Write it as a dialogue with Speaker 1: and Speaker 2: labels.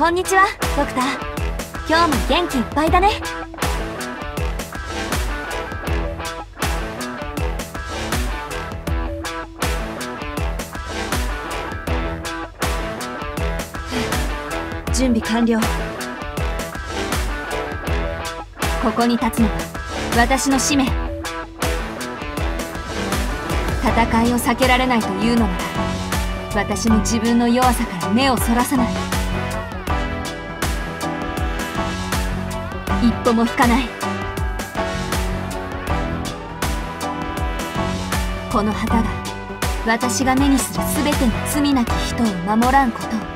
Speaker 1: こんにちはドクター。今日も元気いっぱいだね。準備完了。ここに立つのが私の使命。戦いを避けられないというのなら私も自分の弱さから目をそらさない。一歩も引かない。この旗が私が目にする全ての罪なき人を守らんこと。を